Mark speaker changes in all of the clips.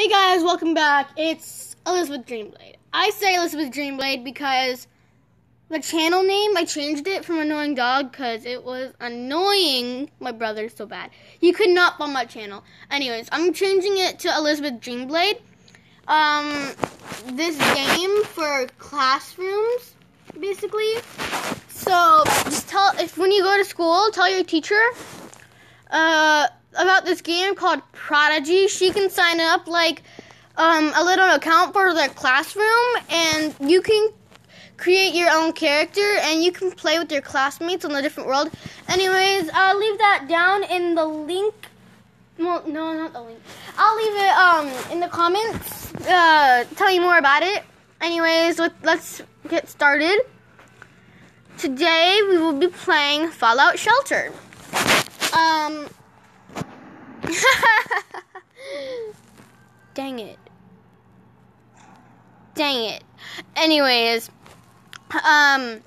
Speaker 1: Hey guys, welcome back. It's Elizabeth Dreamblade. I say Elizabeth Dreamblade because the channel name, I changed it from Annoying Dog because it was annoying my brother so bad. He could not follow my channel. Anyways, I'm changing it to Elizabeth Dreamblade. Um, this game for classrooms, basically. So, just tell, if when you go to school, tell your teacher, uh, about this game called Prodigy. She can sign up like um, a little account for their classroom, and you can create your own character and you can play with your classmates on the different world. Anyways, I'll leave that down in the link. Well, no, not the link. I'll leave it um in the comments. Uh, tell you more about it. Anyways, let, let's get started. Today we will be playing Fallout Shelter. Um, Dang it. Dang it. Anyways, um,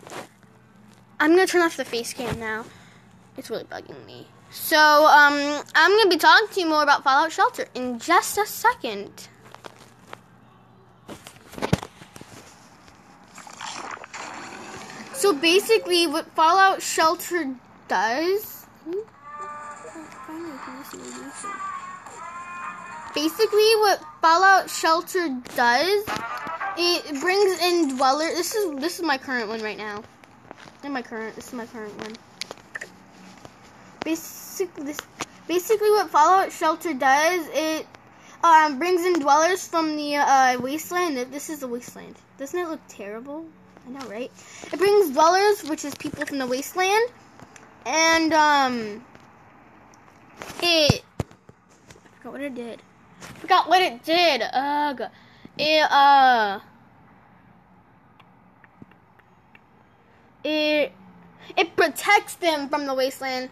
Speaker 1: I'm gonna turn off the face cam now. It's really bugging me. So, um, I'm gonna be talking to you more about Fallout Shelter in just a second. So basically, what Fallout Shelter does. Basically, what Fallout Shelter does, it brings in dweller. This is this is my current one right now. This my current. This is my current one. Basic this basically what Fallout Shelter does, it um, brings in dwellers from the uh, wasteland. This is the wasteland. Doesn't it look terrible? I know, right? It brings dwellers, which is people from the wasteland, and um, it. I forgot what it did. Forgot what it did. Ugh. It uh. It it protects them from the wasteland,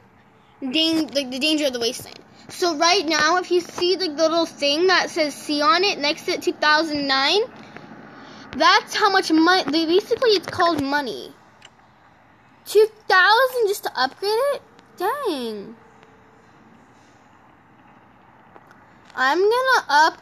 Speaker 1: dang, like the danger of the wasteland. So right now, if you see the little thing that says C on it next to 2009, that's how much money. Basically, it's called money. 2,000 just to upgrade it? Dang. I'm gonna upgrade.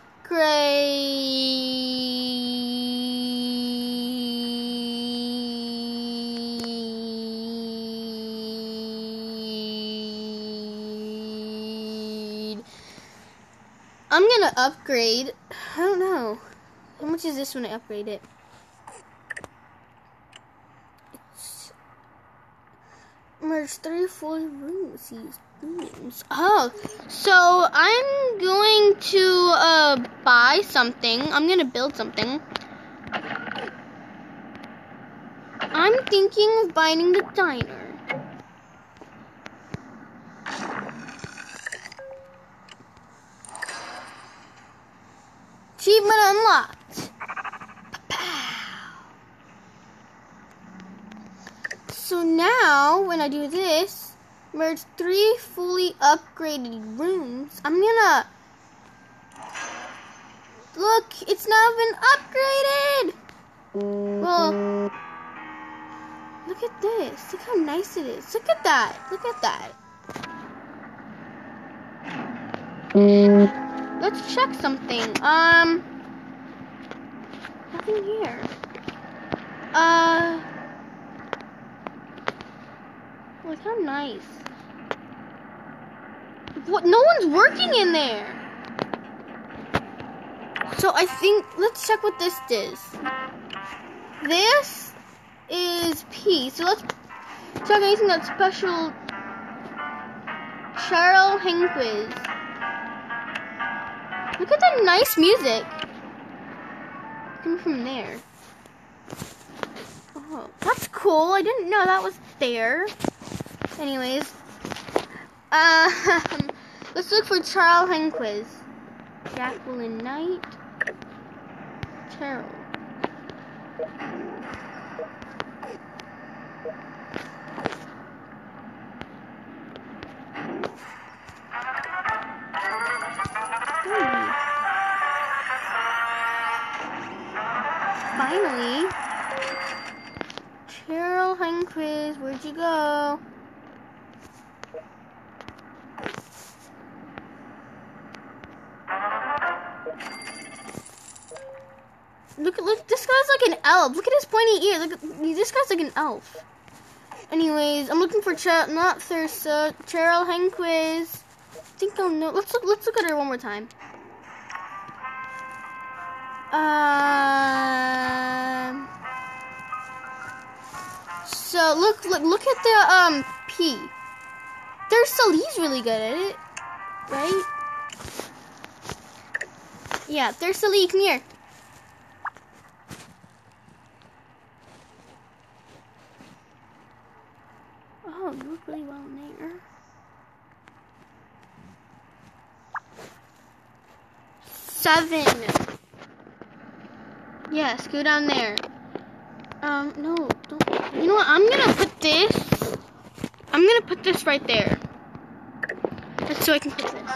Speaker 1: I'm gonna upgrade. I don't know. How much is this when I upgrade it? Merge three full rooms. Oh, so I'm going to uh, buy something. I'm gonna build something. I'm thinking of buying the diner. Achievement unlocked. So now, when I do this, merge three fully upgraded rooms. I'm gonna look. It's now been upgraded. Well, look at this. Look how nice it is. Look at that. Look at that. Let's check something. Um, nothing here. Uh. Look how nice. What? No one's working in there. So I think let's check what this is. This is P. So let's check anything that's special. Cheryl Henquiz. Look at that nice music. Coming from there. Oh, that's cool. I didn't know that was there. Anyways, um, let's look for Charles Henquiz. Jacqueline Knight. Terrell. Hmm. Finally, Cheryl Henquiz, where'd you go? Look look. This guy's like an elf. Look at his pointy ear. Look this guy's like an elf. Anyways, I'm looking for Ch- not Thursa, Cheryl Henquiz. I think I'll know. Let's look. Let's look at her one more time. Um. So look, look, look at the um P. There's Sally's really good at it, right? Yeah, there's Sally. Come here. Oh, you really well there. Seven. Yes, go down there. Um, no, don't. You know what? I'm gonna put this. I'm gonna put this right there. Just so I can put this.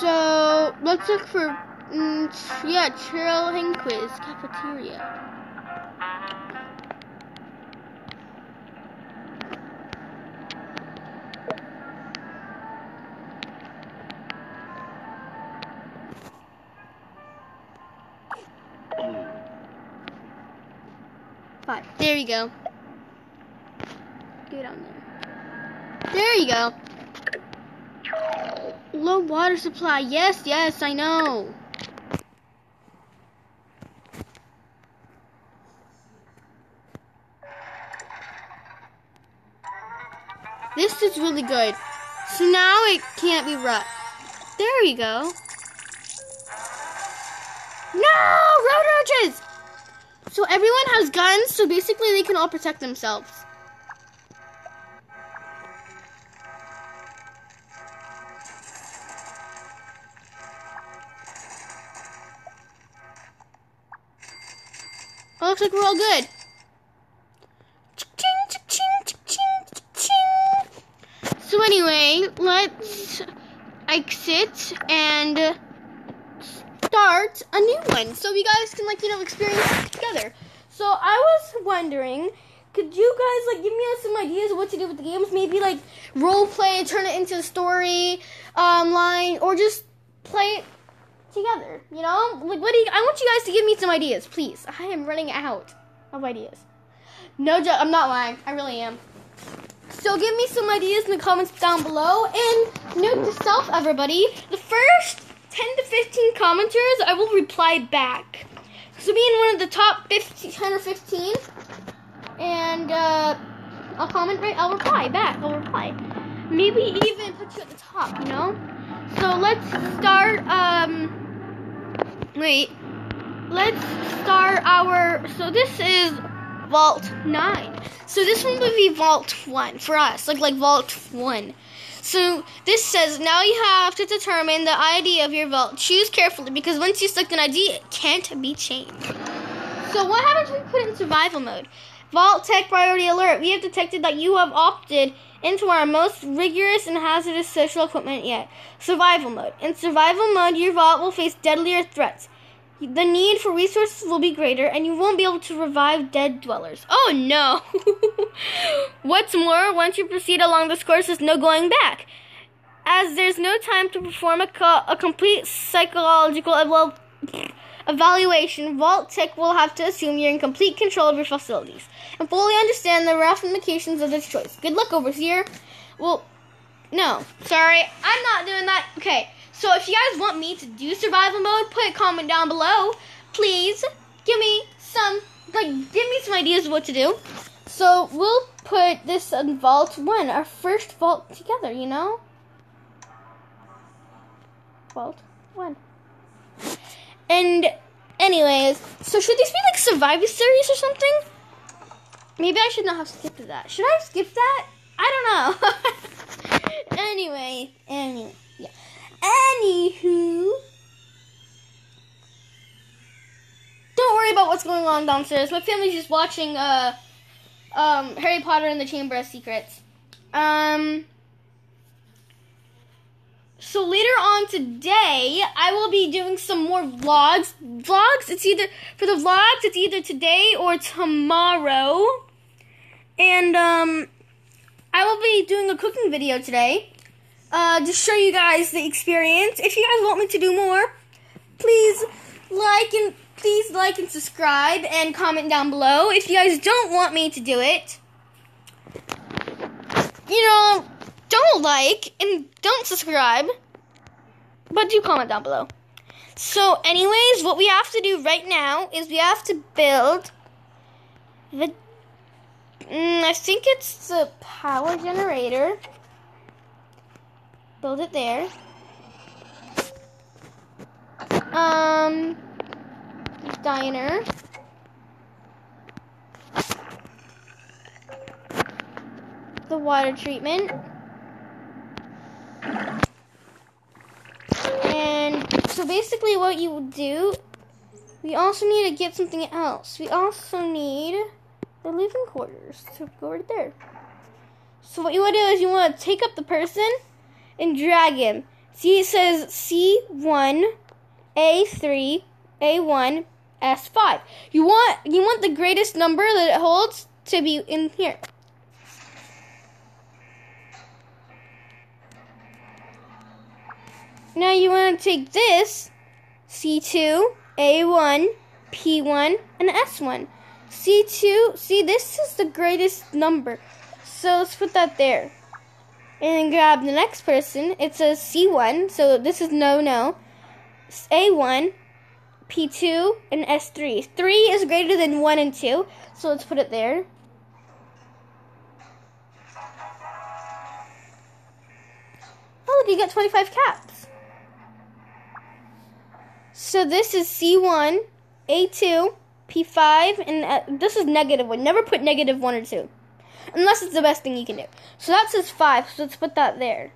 Speaker 1: So let's look for. Mm, yeah, Cheryl Henquiz cafeteria. Five. There you go. Go down there. There you go. Low water supply. Yes, yes, I know. This is really good. So now it can't be rough. There you go. No! Road So everyone has guns, so basically they can all protect themselves. It looks like we're all good. So anyway, let's exit and start a new one so you guys can like you know experience it together. So I was wondering, could you guys like give me some ideas of what to do with the games? Maybe like role play, turn it into a story um, line, or just play it together. You know, like what do you? I want you guys to give me some ideas, please. I am running out of ideas. No joke. I'm not lying. I really am. So give me some ideas in the comments down below. And note to self, everybody, the first 10 to 15 commenters, I will reply back. So be in one of the top 15, 10 or 15. And uh, I'll comment right, I'll reply back. I'll reply. Maybe even put you at the top, you know? So let's start, um, wait. Let's start our, so this is Vault 9. So this one would be Vault 1 for us, like like Vault 1. So this says now you have to determine the ID of your vault. Choose carefully because once you select an ID, it can't be changed. So what happens when we put it in survival mode? Vault-Tec Priority Alert. We have detected that you have opted into our most rigorous and hazardous social equipment yet. Survival mode. In survival mode, your vault will face deadlier threats the need for resources will be greater and you won't be able to revive dead dwellers. Oh no! What's more, once you proceed along this course, there's no going back. As there's no time to perform a, co- a complete psychological eval- evaluation, Vault-Tec will have to assume you're in complete control of your facilities and fully understand the ramifications of this choice. Good luck, Overseer. Well, no, sorry, I'm not doing that. Okay. So if you guys want me to do survival mode, put a comment down below. Please give me some, like, give me some ideas of what to do. So we'll put this in Vault 1, our first vault together, you know? Vault 1. And anyways, so should these be like survival Series or something? Maybe I should not have skipped that. Should I have skipped that? I don't know. anyway, anyway. Anywho, don't worry about what's going on downstairs. My family's just watching uh, um, Harry Potter and the Chamber of Secrets. Um, so later on today, I will be doing some more vlogs. Vlogs, it's either, for the vlogs, it's either today or tomorrow. And, um, I will be doing a cooking video today uh, just show you guys the experience. If you guys want me to do more, please like and please like and subscribe and comment down below. If you guys don't want me to do it, you know, don't like and don't subscribe, but do comment down below. So, anyways, what we have to do right now is we have to build the. Mm, I think it's the power generator. Build it there. Um, diner. The water treatment. And so basically what you would do, we also need to get something else. We also need the living quarters. So go right there. So what you want to do is you want to take up the person and drag him. See, it says C1, A3, A1, S5. You want you want the greatest number that it holds to be in here. Now you want to take this C2, A1, P1, and S1. C2, see this is the greatest number. So let's put that there. And grab the next person. It says C1, so this is no no. A1, P2, and S3. 3 is greater than 1 and 2, so let's put it there. Oh, look, you got 25 caps. So this is C1, A2, P5, and uh, this is negative 1. Never put negative 1 or 2. Unless it's the best thing you can do. So that says 5, so let's put that there.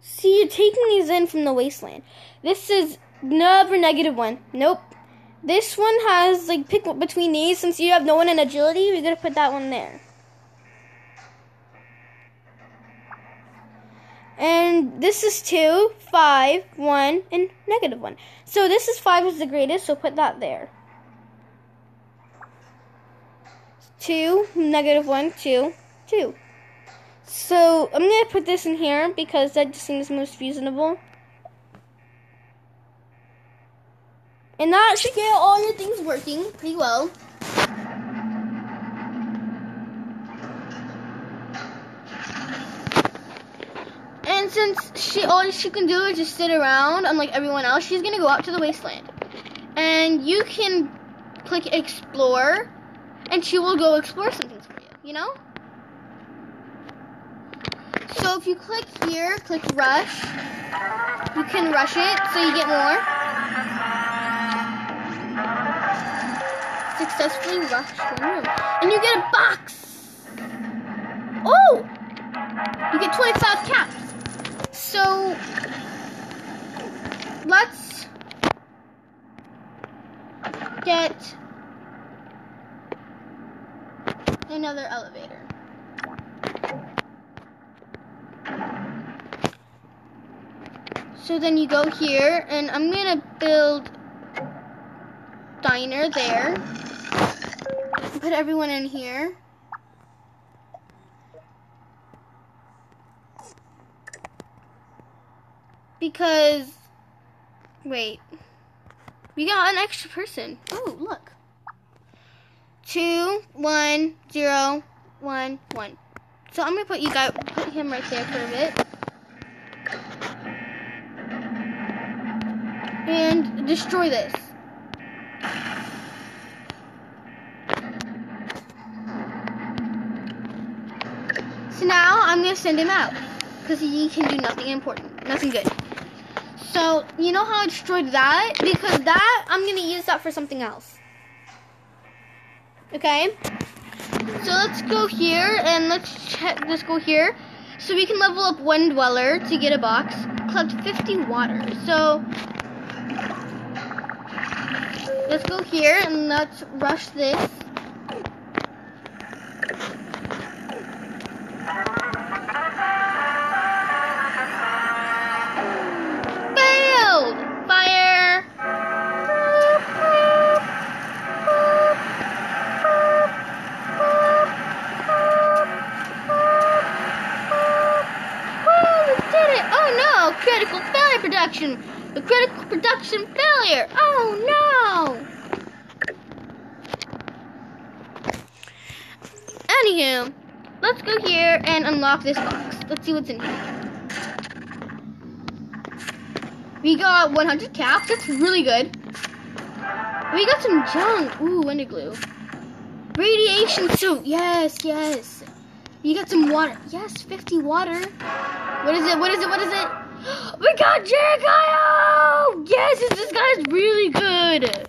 Speaker 1: See, you're taking these in from the wasteland. This is never negative 1. Nope. This one has, like, pick between these. Since you have no one in agility, we're going to put that one there. And this is 2, 5, 1, and negative 1. So this is 5 is the greatest, so put that there. 2, negative 1, 2, 2. So I'm going to put this in here because that just seems most reasonable. And that should get all your things working pretty well. And since she all she can do is just sit around, unlike everyone else, she's gonna go out to the wasteland. And you can click explore, and she will go explore something for you. You know. So if you click here, click rush, you can rush it so you get more. Successfully rushed room. And you get a box! Oh! You get 25 caps. So, let's get another elevator. So then you go here, and I'm gonna build diner there. Put everyone in here. Because, wait, we got an extra person. Oh, look. Two, one, zero, one, one. So I'm gonna put you guys, put him right there for a bit. And destroy this. So now I'm gonna send him out because he can do nothing important, nothing good. So, you know how I destroyed that? Because that, I'm going to use that for something else. Okay? So let's go here and let's check, let's go here. So we can level up one dweller to get a box. Collect 50 water. So, let's go here and let's rush this. Production. The critical production failure. Oh no. Anywho, let's go here and unlock this box. Let's see what's in here. We got 100 caps. That's really good. We got some junk. Ooh, winter glue. Radiation suit. Yes, yes. You got some water. Yes, 50 water. What is it? What is it? What is it? We got Jericho! Yes, this guy's really good.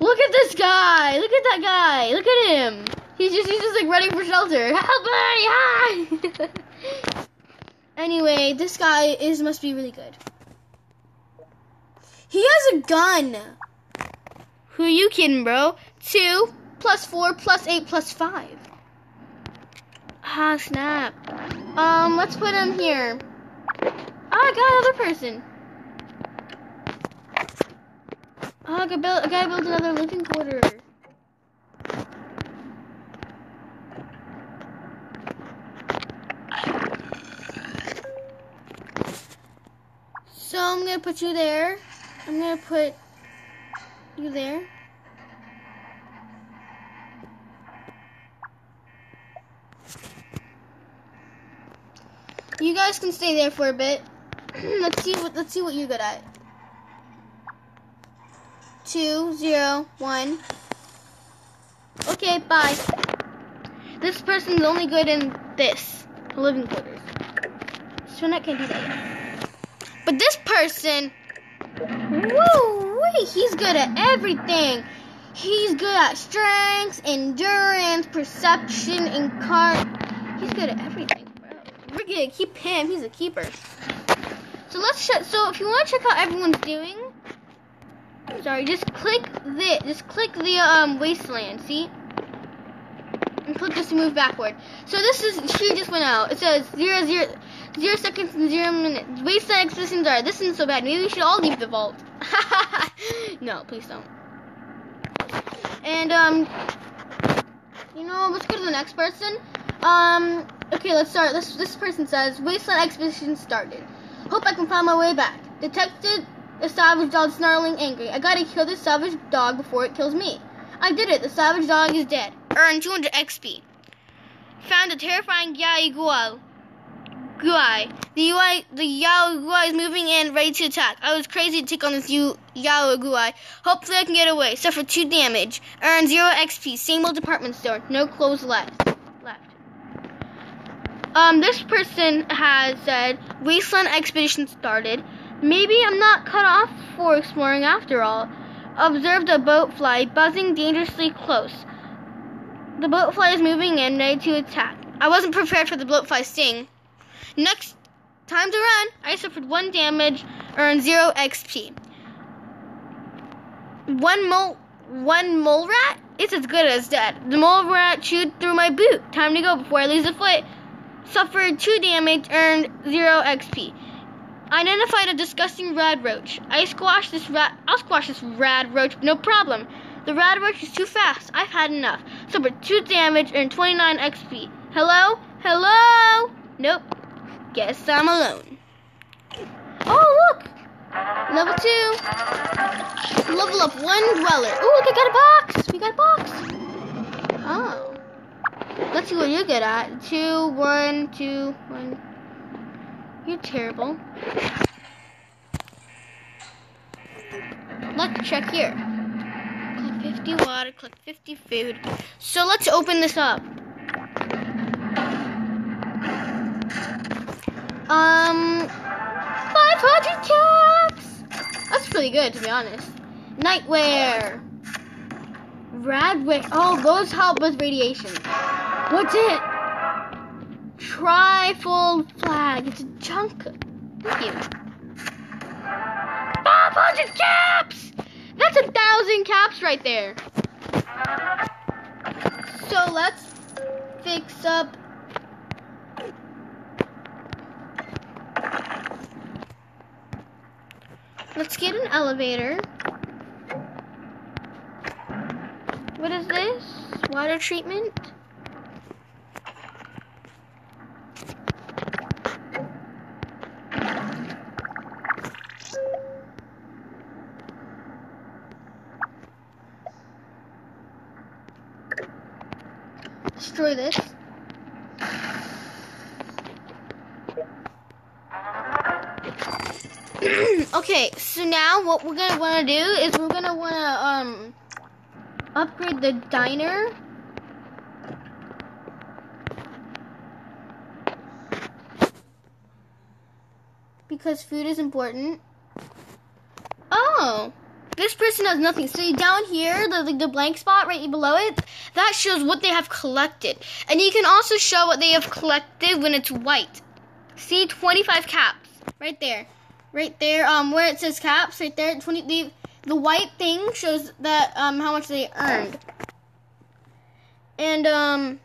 Speaker 1: Look at this guy. Look at that guy. Look at him. He's just he's just like running for shelter. Help me! Hi! anyway, this guy is must be really good. He has a gun. Who are you kidding, bro? Two plus four plus eight plus five. Ah, snap. Um, let's put him here. Oh, I got another person. Oh, I got build. I gotta build another living quarter. So I'm gonna put you there. I'm gonna put you there. Guys can stay there for a bit. let's see what let's see what you're good at. Two, zero, one. Okay, bye. This person's only good in this living quarters. So gonna do that yet. But this person, woo, wait, he's good at everything. He's good at strength, endurance, perception, and card. He's good at everything we're gonna keep him. He's a keeper. So let's check. So if you want to check how everyone's doing, sorry, just click this. Just click the um wasteland. See, and click this to move backward. So this is she just went out. It says zero zero zero seconds and zero minutes. Wasteland existence are. This isn't so bad. Maybe we should all leave the vault. no, please don't. And um, you know, let's go to the next person. Um, okay, let's start. This this person says, Wasteland expedition started. Hope I can find my way back. Detected a savage dog snarling angry. I gotta kill this savage dog before it kills me. I did it. The savage dog is dead. Earn 200 XP. Found a terrifying Yai Guai. Guai. The UI, the Yao Guai is moving in, ready to attack. I was crazy to take on this Yao Guai. Hopefully I can get away. Suffer 2 damage. Earn 0 XP. Same old department store. No clothes left. Um, this person has said, Wasteland expedition started. Maybe I'm not cut off for exploring after all. Observed a boat fly buzzing dangerously close. The boat fly is moving in, ready to attack. I wasn't prepared for the boat fly sting. Next, time to run. I suffered one damage, earned zero XP. One mole, one mole rat? It's as good as dead. The mole rat chewed through my boot. Time to go before I lose a foot. Suffered 2 damage, earned 0 XP. Identified a disgusting rad roach. I squashed this rat. I'll squash this rad roach, no problem. The rad roach is too fast. I've had enough. Suffered 2 damage, earned 29 XP. Hello? Hello? Nope. Guess I'm alone. Oh, look! Level 2. Level up 1 dweller. Ooh, look, I got a box! We got a box! Oh. Let's see what you're good at. Two, one, two, one. You're terrible. Let's check here. Click 50 water, click 50 food. So let's open this up. Um, 500 caps! That's pretty good, to be honest. Nightwear. Radwick. Oh, those help with radiation. What's it? Trifold flag. It's a junk. Thank you. 500 caps! That's a thousand caps right there. So let's fix up. Let's get an elevator. water treatment. Destroy this. okay, so now what we're gonna wanna do is we're gonna wanna um upgrade the diner Because food is important. Oh, this person has nothing. So down here, the, the, blank spot right below it, that shows what they have collected. And you can also show what they have collected when it's white. See, 25 caps, right there. Right there, um, where it says caps, right there, 20, the, the white thing shows that, um, how much they earned. And, um,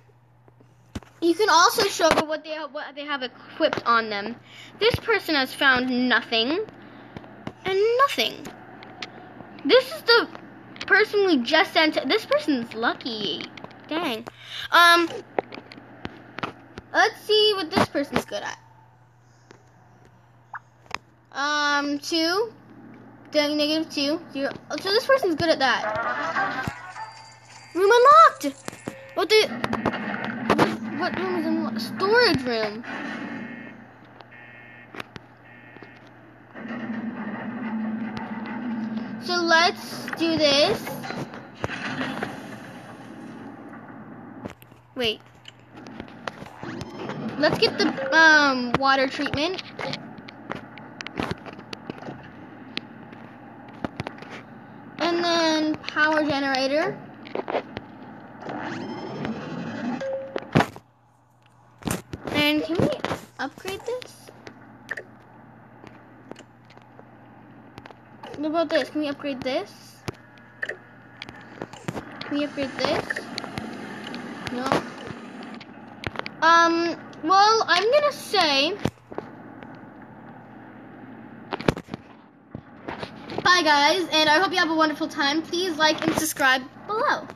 Speaker 1: you can also show what they have, what they have equipped on them. This person has found nothing and nothing. This is the person we just sent. This person's lucky. Dang. Um. Let's see what this person's good at. Um, two. Negative two. Zero. So this person's good at that. Room unlocked. What the? What room is unlocked? Storage room. So let's do this. Wait. Let's get the um, water treatment. And then power generator. And can we upgrade this? What about this? Can we upgrade this? Can we upgrade this? No. Um, well, I'm gonna say... Bye, guys, and I hope you have a wonderful time. Please like and subscribe below.